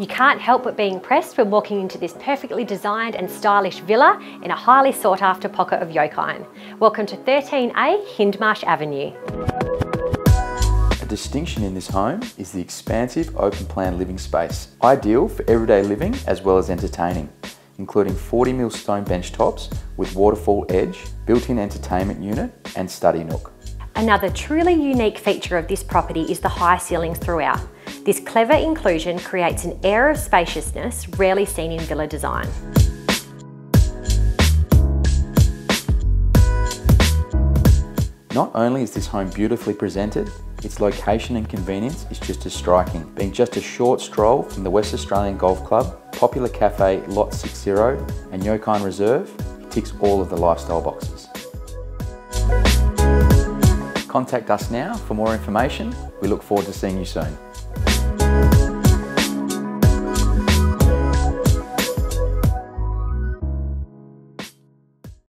You can't help but be impressed when walking into this perfectly designed and stylish villa in a highly sought after pocket of Yokine. Welcome to 13A Hindmarsh Avenue. A distinction in this home is the expansive open plan living space, ideal for everyday living as well as entertaining, including 40 mil stone bench tops with waterfall edge, built-in entertainment unit and study nook. Another truly unique feature of this property is the high ceilings throughout. This clever inclusion creates an air of spaciousness rarely seen in villa design. Not only is this home beautifully presented, its location and convenience is just as striking, being just a short stroll from the West Australian Golf Club, popular cafe Lot 60 and Yokine Reserve ticks all of the lifestyle boxes. Contact us now for more information. We look forward to seeing you soon.